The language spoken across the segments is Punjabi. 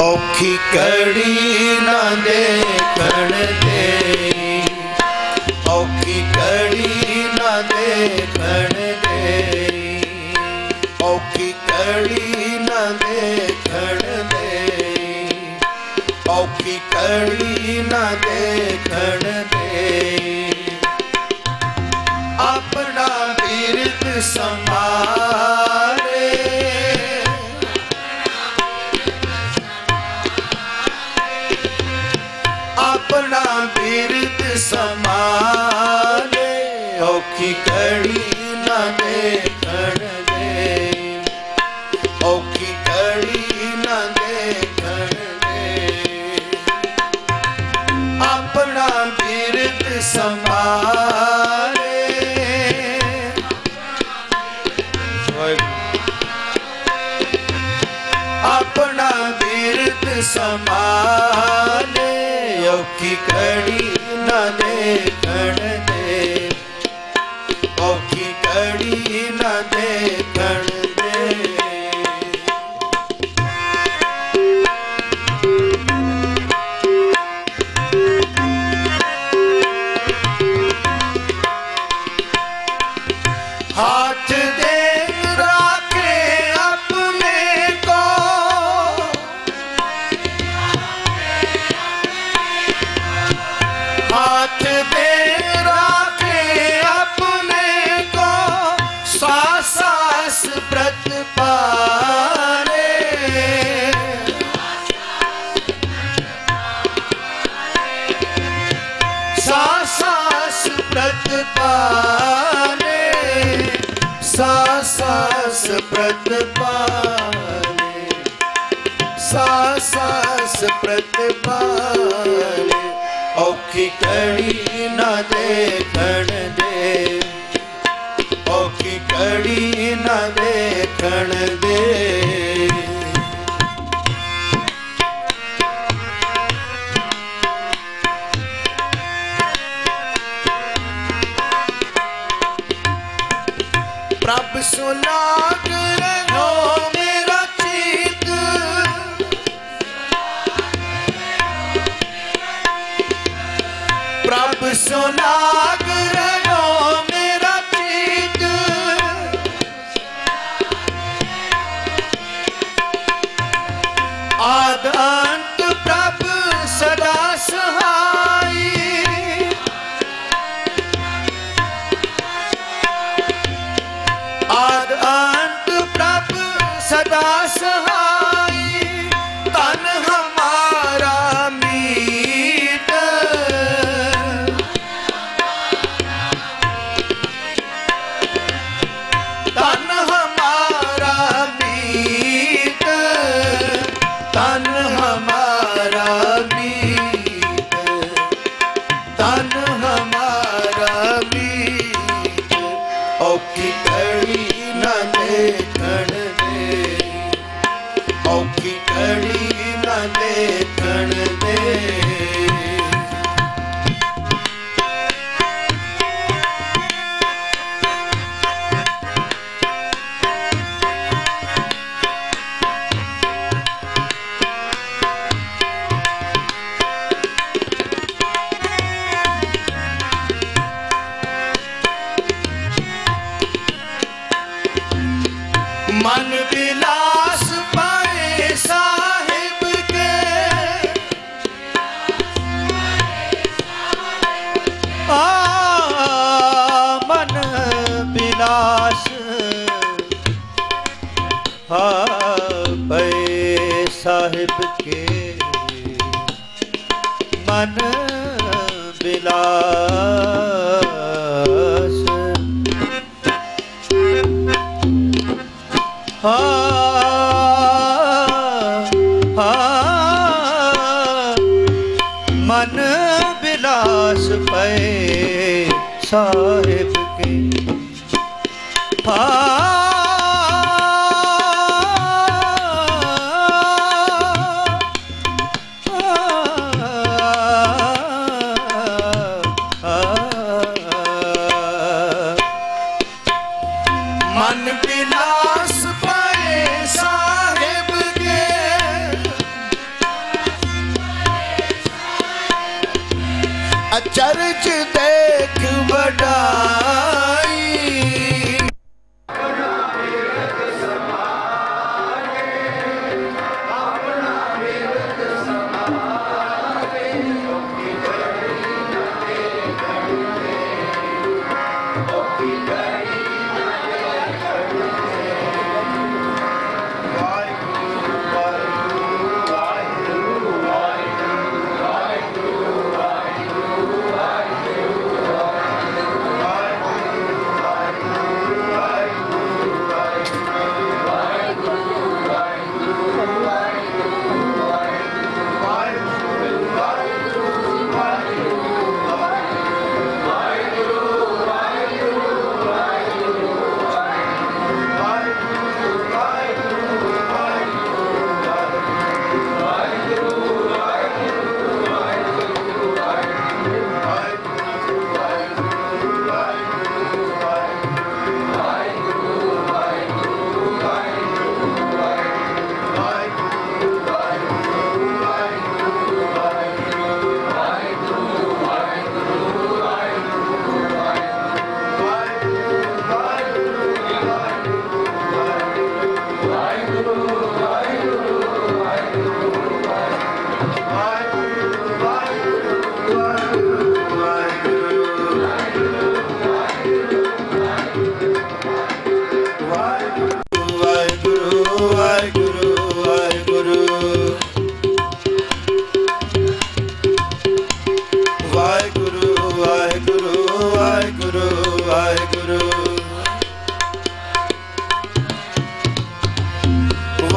ਔਖੀ ਕੜੀ ਨਾ ਦੇਖਣ ਦੇ ਔਖੀ ਕੜੀ ਨਾ ਦੇਖਣ ਦੇ ਔਖੀ ਕੜੀ ਨਾ ਦੇਖਣ ਦੇ ਔਖੀ ਕੜੀ ਨਾ ਦੇਖਣ ਦੇ ਆਪਣਾ ਬਿਰਦ ਸੰਭਾਲੇ। ਬਿਰਦ ਸਮਾਲੇ ਔਖੀ ਕੜੀ ਨਾ ਦੇਖਣ ਔਖੀ ਕੜੀ ਨਾ ਦੇਖਣ ਦੇ ਪ੍ਰਤ ਪਾਲੇ ਔਖੀ ਕੜੀ ਨਾ ਦੇਖਣ ਦੇ ਔਖੀ ਕੜੀ ਨਾ ਦੇਖਣ ਦੇ ਪ੍ਰਭ ਸੁਣਾ ਪ੍ਰਭ ਸੁਨਾਗ ਮਨ ਵਿਲਾਸ ਹਾ ਮਨ ਬਿਲਾਸ ਪਏ ਸਾਹਿਬ ਕੇ। ਹਾ ਮਨ ਬਿਲਾਸ ਪਏ ਸਾਹਿਬ ਕੇ। ਦੇਖ ਬੜਾ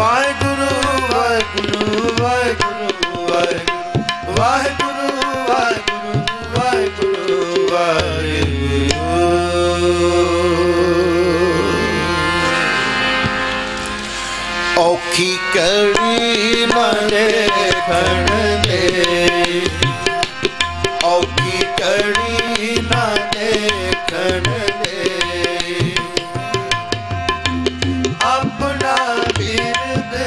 ਵਾਹਿਗੁਰੂ ਵਾਹਿਗੁਰੂ ਵਾਹਿਗੁਰੂ ਵਾਹਿਗੁਰੂ ਵਾਹਿਗੁਰੂ ਵਾਹਿਗੁਰੂ। ਵਾਹਿਗੁਰੂ ਔਖੀ ਕੜੀ ਮਨੇ ਖੜ ਦੇ। ਔਖੀ ਕੜੀ ਨਾ ਦੇਖਣ ਦੇ। ਆਪਣ